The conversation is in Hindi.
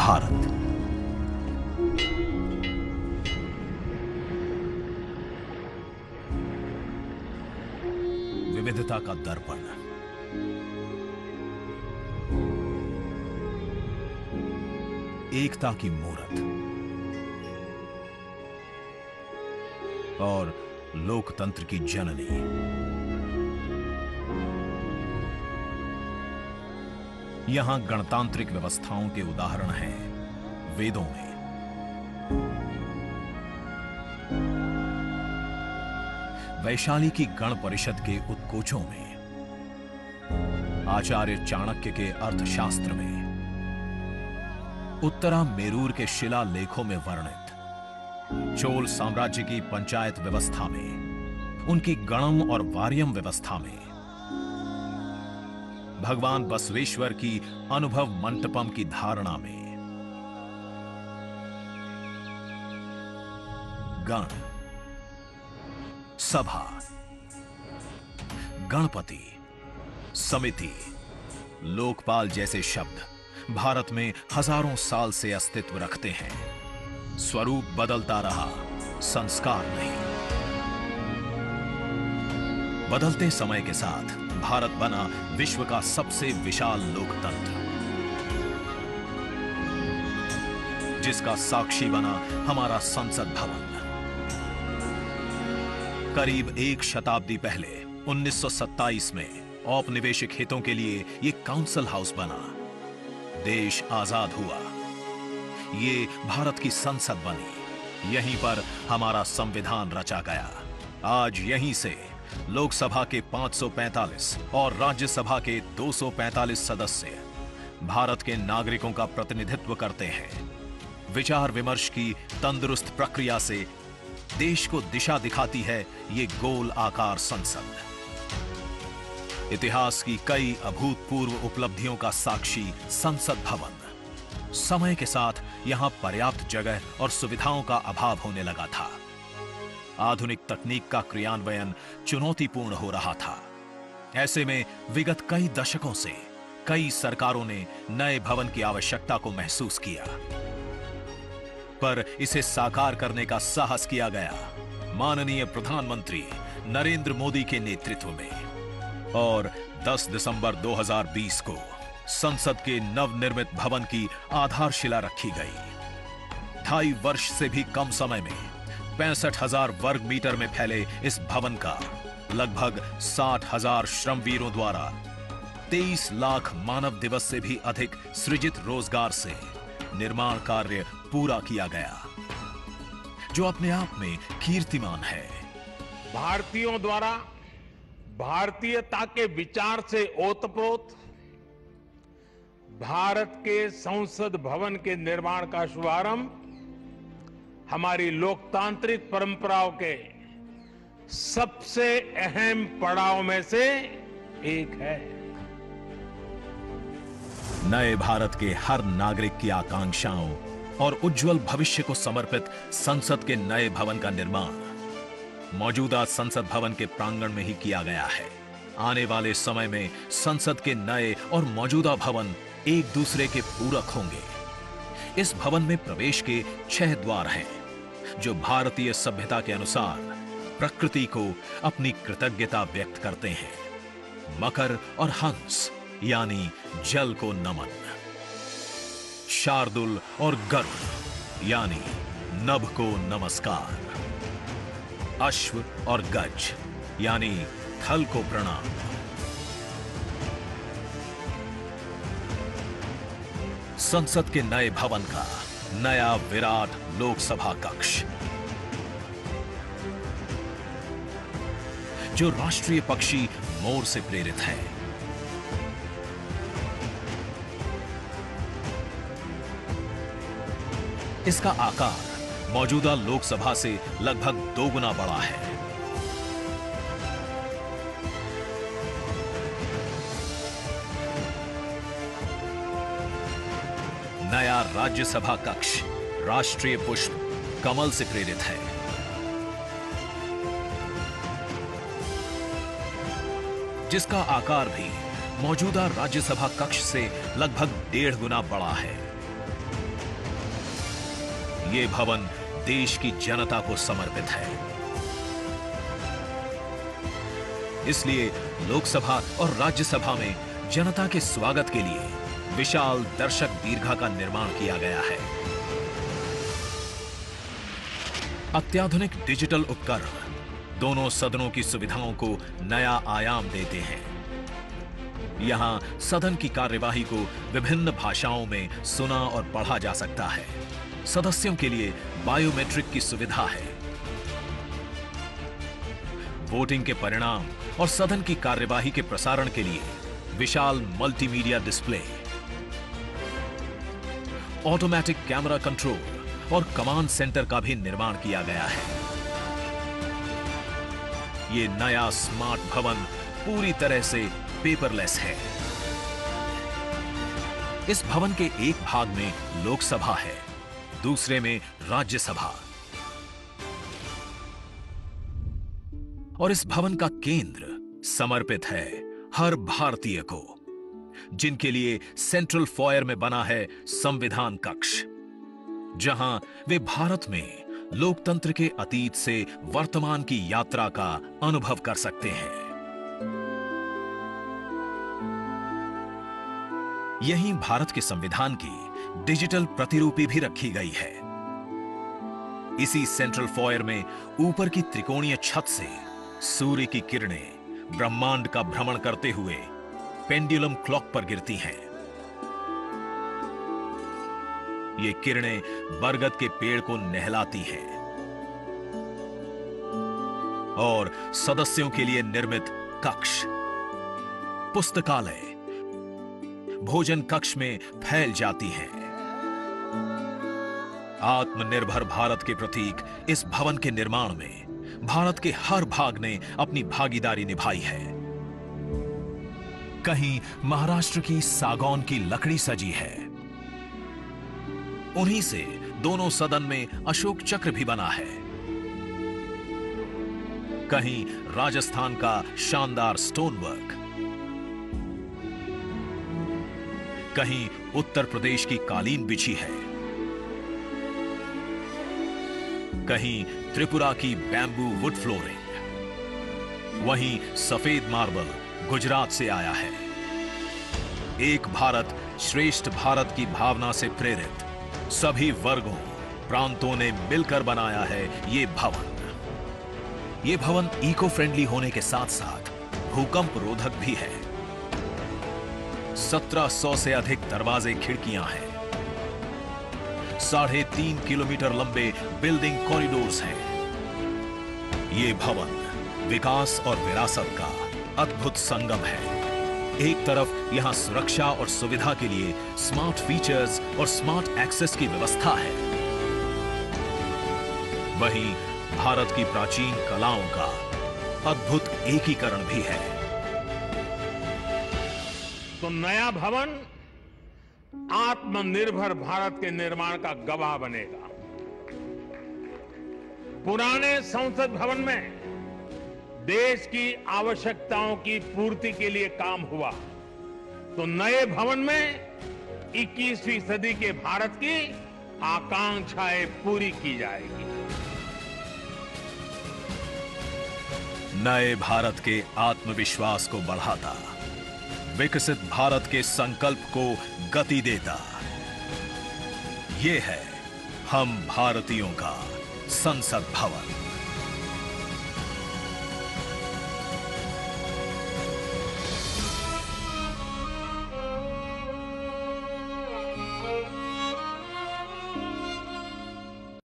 भारत। विविधता का दर्पण। एकता की मूर्त। और लोकतंत्र की जननी। यहाँ गणतांत्रिक व्यवस्थाओं के उदाहरण हैं, वेदों में। वैशाली की गण परिषद के उत्कोचों में, आचार्य चाणक्य के अर्थशास्त्र में, उत्तरा मेरूर के शिला लेखों में वर्णित, चोल साम्राज्य की पंचायत व्यवस्था में, उनकी गणम और वार्यम व्यवस्था में भगवान बसवेश्वर की अनुभव मंटपम की धारणा में। गण। सभा। गणपति। समिति। लोकपाल जैसे शब्द भारत में हज़ारों साल से अस्तित्व रखते हैं। स्वरूप बदलता रहा, संस्कार नहीं। बदलते समय के साथ भारत बना विश्व का सबसे विशाल लोकतंत्र। जिसका साक्षी बना हमारा संसद भवन। करीब एक शताब्दी पहले 1927 में, औपनिवेशिक हितों के लिए यह काउंसिल हाउस बना। देश आज़ाद हुआ। ये भारत की संसद बनी। यहीं पर हमारा संविधान रचा गया। आज यहीं से लोकसभा के 545 और राज्यसभा के 245 सदस्य भारत के नागरिकों का प्रतिनिधित्व करते हैं। विचार विमर्श की तंदुरुस्त प्रक्रिया से देश को दिशा दिखाती है ये गोल आकार संसद। इतिहास की कई अभूतपूर्व उपलब्धियों का साक्षी संसद भवन। समय के साथ यहाँ पर्याप्त जगह और सुविधाओं का अभाव होने लगा था। आधुनिक तकनीक का क्रियान्वयन चुनौतीपूर्ण हो रहा था। ऐसे में विगत कई दशकों से कई सरकारों ने नए भवन की आवश्यकता को महसूस किया। पर इसे साकार करने का साहस किया गया माननीय प्रधानमंत्री नरेंद्र मोदी के नेतृत्व में और 10 दिसंबर 2020 को संसद के नवनिर्मित भवन की आधारशिला रखी गई। ढाई वर्ष से भी कम समय में पैंसठ हज़ार वर्ग मीटर में फैले इस भवन का लगभग साठ हज़ार श्रमवीरों द्वारा 23 लाख मानव दिवस से भी अधिक सृजित रोज़गार से निर्माण कार्य पूरा किया गया, जो अपने आप में कीर्तिमान है। भारतीयों द्वारा भारतीयता के विचार से ओतप्रोत भारत के संसद भवन के निर्माण का शुभारंभ हमारी लोकतांत्रिक परंपराओं के सबसे अहम पड़ाव में से एक है। नए भारत के हर नागरिक की आकांक्षाओं और उज्जवल भविष्य को समर्पित संसद के नए भवन का निर्माण मौजूदा संसद भवन के प्रांगण में ही किया गया है। आने वाले समय में संसद के नए और मौजूदा भवन एक दूसरे के पूरक होंगे। इस भवन में प्रवेश के छह द्वार हैं। जो भारतीय सभ्यता के अनुसार प्रकृति को अपनी कृतज्ञता व्यक्त करते हैं। मकर और हंस, यानी जल को नमन। शार्दुल और गरुड़, यानी नभ को नमस्कार। अश्व और गज, यानी थल को प्रणाम। संसद के नए भवन का नया विराट लोकसभा कक्ष। जो राष्ट्रीय पक्षी मोर से प्रेरित है। इसका आकार मौजूदा लोकसभा से लगभग दोगुना बड़ा है। नया राज्यसभा कक्ष, राष्ट्रीय पुष्प कमल से प्रेरित है। जिसका आकार भी मौजूदा राज्यसभा कक्ष से लगभग डेढ़ गुना बड़ा है। ये भवन देश की जनता को समर्पित है। इसलिए लोकसभा और राज्यसभा में जनता के स्वागत के लिए विशाल दर्शक दीर्घा का निर्माण किया गया है। अत्याधुनिक डिजिटल उपकरण दोनों सदनों की सुविधाओं को नया आयाम देते हैं। यहाँ सदन की कार्यवाही को विभिन्न भाषाओं में सुना और पढ़ा जा सकता है। सदस्यों के लिए बायोमेट्रिक की सुविधा है। वोटिंग के परिणाम और सदन की कार्यवाही के प्रसारण के लिए विशाल multimedia display automatic camera control और कमांड सेंटर का भी निर्माण किया गया है। ये नया स्मार्ट भवन पूरी तरह से पेपरलेस है। इस भवन के एक भाग में लोकसभा है, दूसरे में राज्यसभा। और इस भवन का केंद्र समर्पित है हर भारतीय को। जिनके लिए सेंट्रल फॉयर में बना है संविधान कक्ष, जहाँ वे भारत में लोकतंत्र के अतीत से वर्तमान की यात्रा का अनुभव कर सकते हैं। यहीं भारत के संविधान की डिजिटल प्रतिरूपी भी रखी गई है। इसी सेंट्रल फॉयर में ऊपर की त्रिकोणीय छत से सूर्य की किरणें ब्रह्मांड का भ्रमण करते हुए पेंडुलम क्लॉक पर गिरती हैं। ये किरणें बरगद के पेड़ को नहलाती हैं। और सदस्यों के लिए निर्मित कक्ष, पुस्तकालय, भोजन कक्ष में फैल जाती हैं। आत्मनिर्भर भारत के प्रतीक इस भवन के निर्माण में, भारत के हर भाग ने अपनी भागीदारी निभाई है। कहीं महाराष्ट्र की सागौन की लकड़ी सजी है। उन्हीं से दोनों सदन में अशोक चक्र भी बना है। कहीं राजस्थान का शानदार स्टोन वर्क कहीं उत्तर प्रदेश की कालीन बिछी है। कहीं त्रिपुरा की बैम्बू वुड फ्लोरिंग वहीं सफ़ेद मार्बल गुजरात से आया है। एक भारत श्रेष्ठ भारत की भावना से प्रेरित सभी वर्गों, प्रांतों ने मिलकर बनाया है ये भवन। ये भवन इको फ्रेंडली होने के साथ साथ भूकंप रोधक भी है। 1700 से अधिक दरवाजे खिड़कियाँ हैं। साढ़े तीन किलोमीटर लंबे बिल्डिंग कॉरिडोर्स हैं। ये भवन विकास और विरासत का अद्भुत संगम है। एक तरफ़ यहाँ सुरक्षा और सुविधा के लिए स्मार्ट फीचर्स और स्मार्ट एक्सेस की व्यवस्था है। वहीं भारत की प्राचीन कलाओं का अद्भुत एकीकरण भी है। तो नया भवन आत्मनिर्भर भारत के निर्माण का गवाह बनेगा। पुराने संसद भवन में देश की आवश्यकताओं की पूर्ति के लिए काम हुआ। तो नए भवन में 21वीं सदी के भारत की आकांक्षाएँ पूरी की जाएगी। नए भारत के आत्मविश्वास को बढ़ाता, विकसित भारत के संकल्प को गति देता। ये है हम भारतीयों का संसद भवन।